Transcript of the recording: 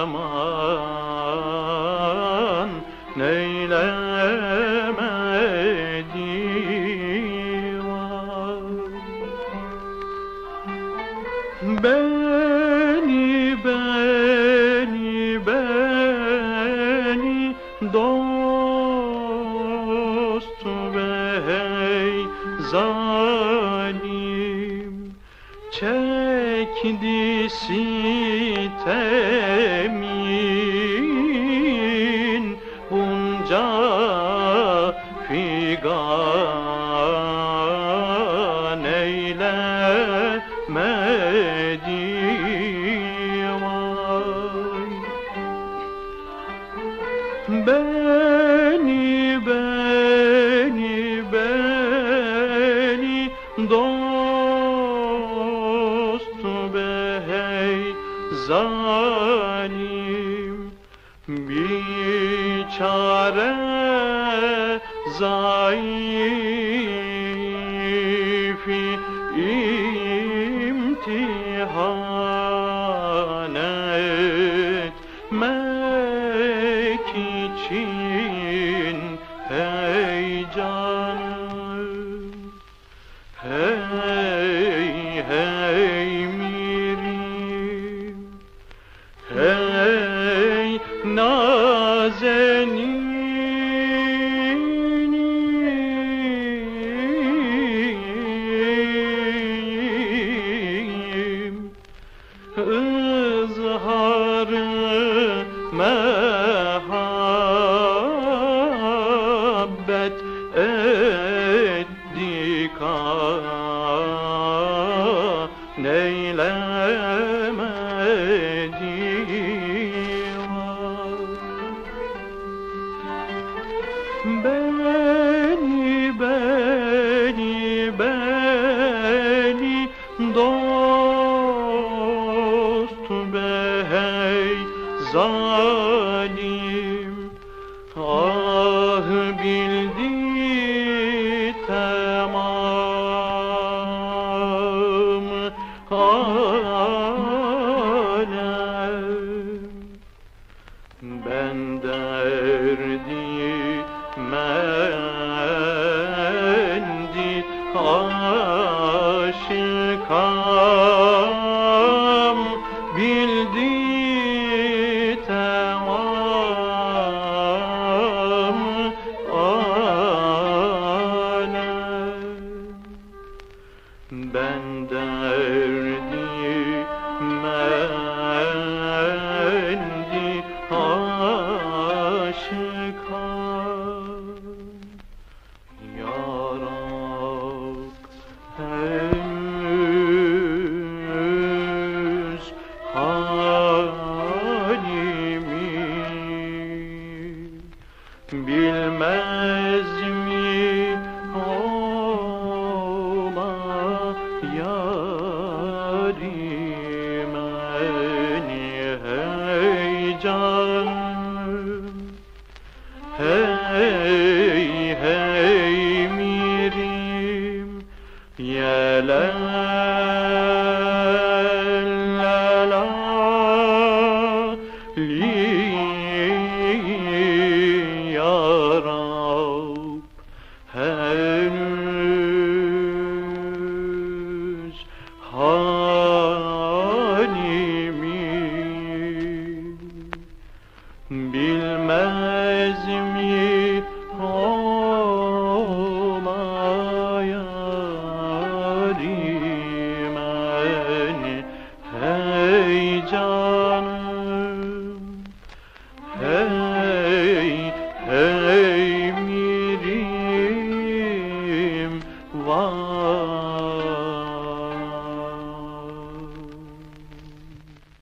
Namah çekti sitemin bunca figan eylemedi vay Beni beni zalim biçare zayıfi imtihan etmek için heyecanım Izharı mehabbet ettik neylemedi Beni beni beni dost bey zalim. Ah bildi tamam. Alem mendi aşıkam لا لا لا